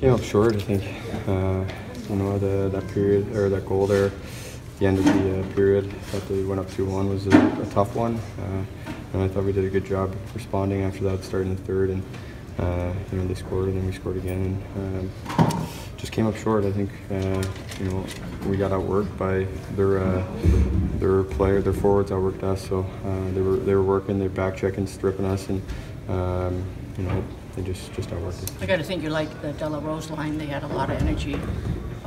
Came up short, I think. Uh, you know, the, that period or that goal there, the end of the uh, period that they went up 2-1 was a, a tough one. Uh, and I thought we did a good job responding after that, starting the third, and uh, you know they scored, and then we scored again, and um, just came up short. I think uh, you know we got outworked by their uh, their player, their forwards outworked us. So they were they were working, they're back checking, stripping us, and um, you know they just just outworked us. I got to think you like the De La Rose line. They had a lot of energy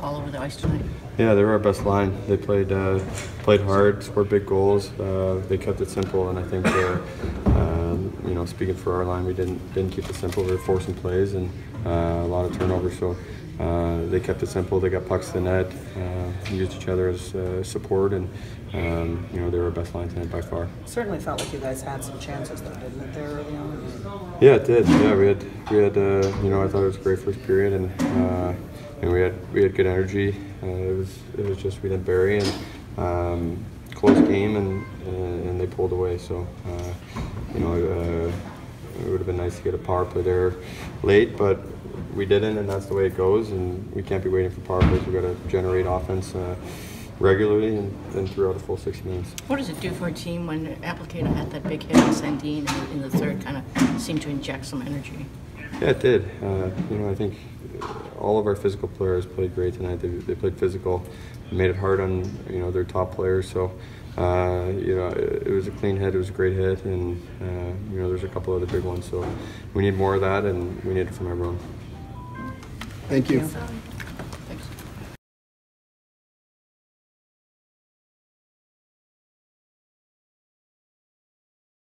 all over the ice tonight. Yeah, they were our best line. They played uh, played hard, scored big goals. Uh, they kept it simple, and I think uh, um, you know, speaking for our line, we didn't didn't keep it simple. We were forcing plays and uh, a lot of turnovers. So uh, they kept it simple. They got pucks to the net, uh, used each other as uh, support, and um, you know they were our best line tonight by far. Certainly felt like you guys had some chances, though, didn't it, there early on? Yeah, it did. Yeah, we had we had uh, you know I thought it was a great first period, and uh, and we had we had good energy. Uh, it was it was just we didn't bury and um, close game, and, and and they pulled away. So uh, you know uh, it would have been nice to get a power play there late, but we didn't, and that's the way it goes. And we can't be waiting for power plays. We got to generate offense. Uh, regularly and, and throughout a full 60 minutes. What does it do for a team when Applicator had that big hit on Sandin and in the third kind of seemed to inject some energy? Yeah, it did. Uh, you know, I think all of our physical players played great tonight. They, they played physical, made it hard on you know their top players. So uh, you know it, it, was a clean hit. It was a great hit, and uh, you know there's a couple other big ones. So we need more of that, and we need it from everyone. Thank you. Thank you.